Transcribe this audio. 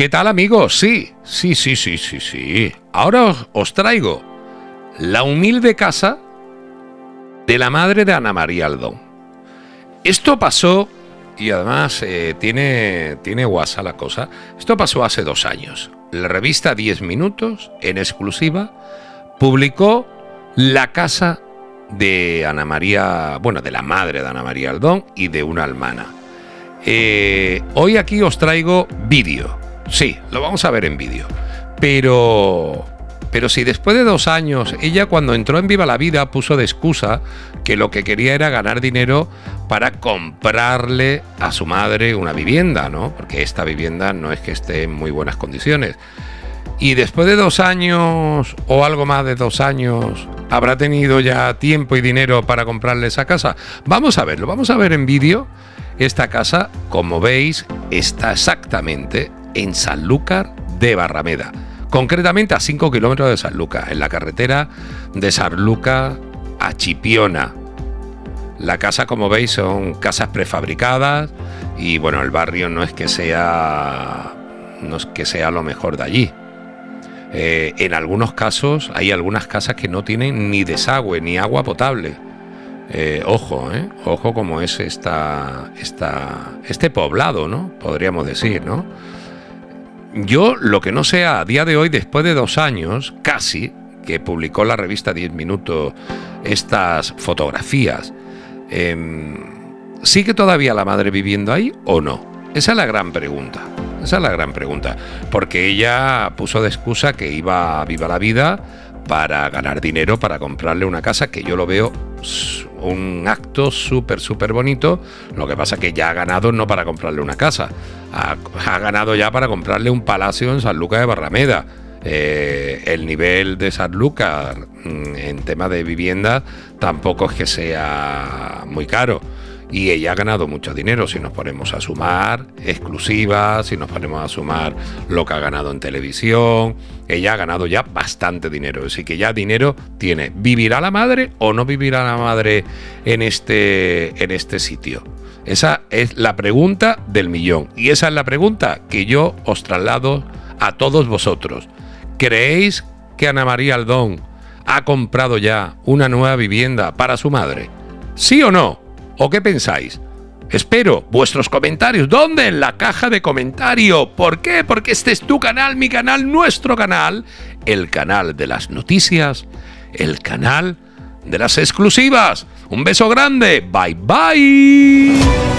¿Qué tal amigos? Sí, sí, sí, sí, sí, sí. Ahora os, traigo la humilde casa de la madre de Ana María Aldón. Esto pasó, y además eh, tiene, tiene guasa la cosa, esto pasó hace dos años. La revista 10 Minutos, en exclusiva, publicó la casa de Ana María, bueno, de la madre de Ana María Aldón y de una almana. Eh, hoy aquí os traigo vídeo Sí, lo vamos a ver en vídeo. Pero pero si después de dos años ella cuando entró en Viva la Vida puso de excusa que lo que quería era ganar dinero para comprarle a su madre una vivienda, ¿no? Porque esta vivienda no es que esté en muy buenas condiciones. Y después de dos años o algo más de dos años, ¿habrá tenido ya tiempo y dinero para comprarle esa casa? Vamos a verlo, vamos a ver en vídeo. Esta casa, como veis, está exactamente en Sanlúcar de Barrameda, concretamente a 5 kilómetros de Sanlúcar, en la carretera de Sanlúcar a Chipiona. La casa, como veis, son casas prefabricadas y bueno, el barrio no es que sea no es que sea lo mejor de allí. Eh, en algunos casos hay algunas casas que no tienen ni desagüe ni agua potable. Eh, ojo, eh, ojo como es esta, esta, este poblado, ¿no? Podríamos decir, ¿no? Yo lo que no sé a día de hoy, después de dos años, casi, que publicó la revista 10 Minutos estas fotografías, em, ¿sigue todavía la madre viviendo ahí o no? Esa es la gran pregunta. Esa es la gran pregunta. Porque ella puso de excusa que iba a Viva la Vida para ganar dinero, para comprarle una casa, que yo lo veo un acto súper, súper bonito. Lo que pasa que ya ha ganado no para comprarle una casa, ha, ganado ya para comprarle un palacio en San Lucas de Barrameda. Eh, el nivel de San Lucas mm, en tema de vivienda tampoco es que sea muy caro y ella ha ganado mucho dinero. Si nos ponemos a sumar exclusivas, si nos ponemos a sumar lo que ha ganado en televisión, ella ha ganado ya bastante dinero. Así que ya dinero tiene. ¿Vivirá la madre o no vivirá la madre en este, en este sitio? Esa es la pregunta del millón. Y esa es la pregunta que yo os traslado a todos vosotros. ¿Creéis que Ana María Aldón ha comprado ya una nueva vivienda para su madre? ¿Sí o no? ¿O qué pensáis? Espero vuestros comentarios. ¿Dónde? En la caja de comentario. ¿Por qué? Porque este es tu canal, mi canal, nuestro canal. El canal de las noticias. El canal de las exclusivas. Un beso grande. Bye bye.